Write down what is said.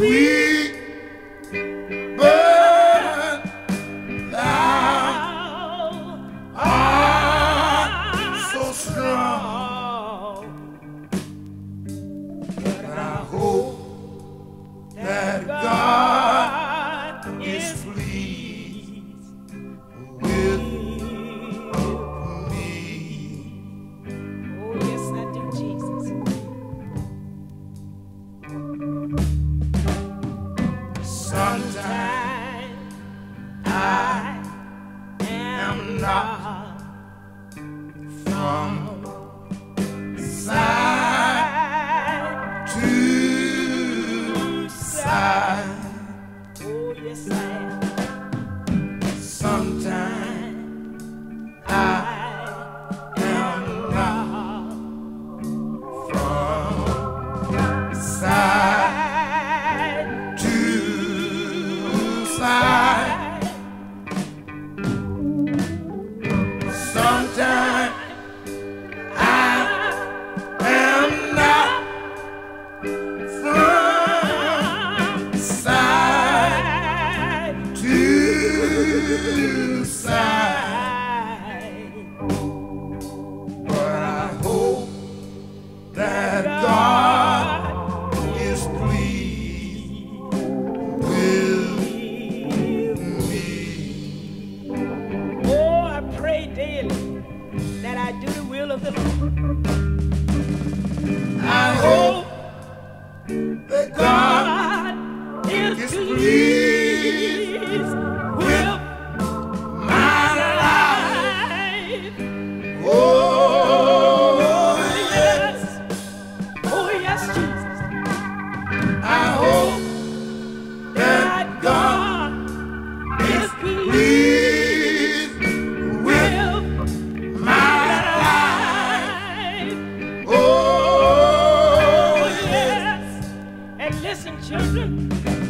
weak, am not from that children.